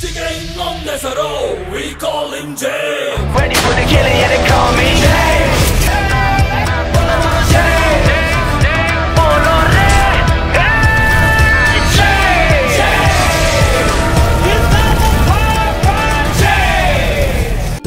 Investigating on this road, we call him Jay. Ready for the killing,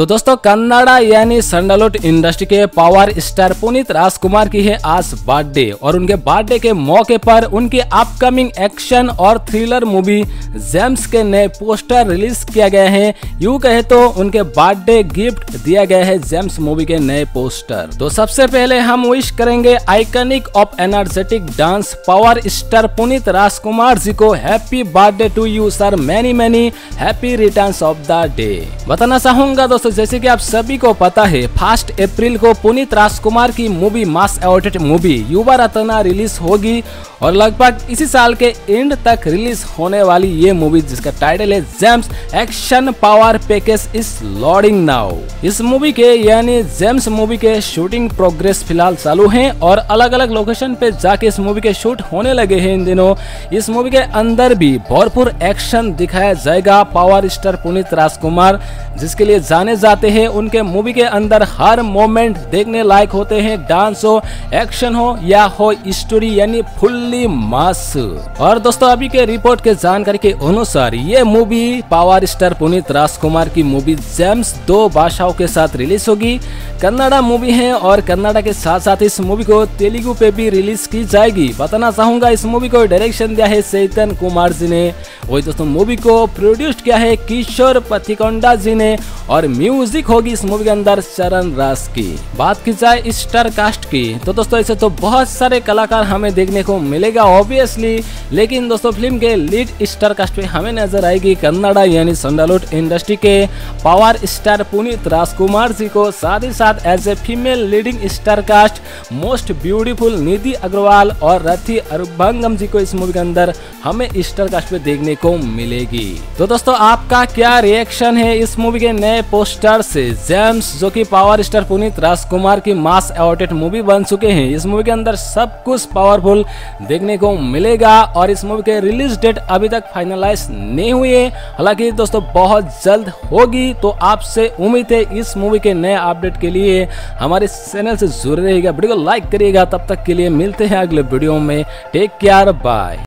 तो दोस्तों, कन्नाडा यानी संडालुट industry के power star Puneeth Rajkumar की है आज बर्थडे और उनके बर्थडे के मौके पर उनकी अपकमिंग एक्शन और थ्रिलर मूवी जेम्स के नए पोस्टर रिलीज़ किया गया है। यूँ कहे तो उनके बर्थडे गिफ्ट दिया गया है जेम्स मूवी के नए पोस्टर। तो सबसे पहले हम विश करेंगे iconic of energetic dance power star Puneeth Rajkumar ji को happy birthday to you sir many many happy returns of the day बताना चाहूँगा दोस्तों जैसे कि आप सभी को पता है फ़र्स्ट अप्रैल को पुनीत राजकुमार की मूवी मास अवॉर्डेड मूवी युवा रतना रिलीज़ होगी और लगभग इसी साल के एंड तक रिलीज़ होने वाली ये मूवी जिसका टाइटल है James action power package is loading now इस मूवी के, यानी जेम्स मूवी के शूटिंग प्रोग्रेस फ़िलहाल चालू है और अलग अलग लोकेशन पे जाके इस मूवी के शूट होने लगे हैं इन दिनों। इस मूवी के अंदर भी भरपूर एक्शन दिखाया जाएगा पावर स्टार पुनीत राजकुमार, जिसके लिए जाने जाते हैं, उनके मूवी के अंदर हर मोमेंट देखने लायक होते हैं। डांस हो एक्शन हो, या हो स्टोरी यानी फुल्ली मास और दोस्तों, अभी के रिपोर्ट के जानकारी के अनुसार ये movie power star Puneeth Rajkumar की मूवी जेम्स दो भाषाओं के साथ रिलीज़ होगी। कन्नाडा मूवी है और कन्नाडा के साथ साथ इस मूवी को तेलुगु पे भी रिलीज़ की जाएगी। बताना चाहूँगा, इस मूवी को डायरेक्शन दिया है चैतन कुमार जी ने। वही दोस्तों मूवी को प्रोड्यूस किया है किशोर पथिकोंडा जी ने। और म्यूज़िक होगी इस मूवी के अंदर चरण रास की। बात की जाए स्टार कास्ट की तो दोस्तों ऐसे तो बहुत सारे कलाकार हमें देखने को मिलेगा ऑब्वियसली लेकिन दोस्तों फ़िल्म के लीड स्टार कास्ट पे हमें नज़र आएगी कन्नाडा यानी संडालुट इंडस्ट्री के पावर स्टार पुनीत राजकुमार जी को। साथ ही साथ as a female leading star cast most beautiful Nidhi Agarwal और रथी अरुभंगम जी को इस मूवी के अंदर हमें स्टार कास्ट पे देखने को मिलेगी। तो दोस्तों आपका क्या रिएक्शन है इस मूवी के नए पोस्टर से जेम्स जो कि पावर स्टार पुनीत राजकुमार की मास अवॉर्डेड मूवी बन चुके हैं। इस मूवी के अंदर सब कुछ पावरफुल देखने को मिलेगा और इस मूवी के रिलीज़ डेट अभी तक फाइनलाइज नहीं हुई है। हालाँकि दोस्तों, बहुत जल्द होगी तो आपसे उम्मीद है इस मूवी के नए अपडेट के लिए हमारे चैनल से जुड़े रहेगा वीडियो लाइक करिएगा। तब तक के लिए मिलते हैं अगले वीडियो में। Take care bye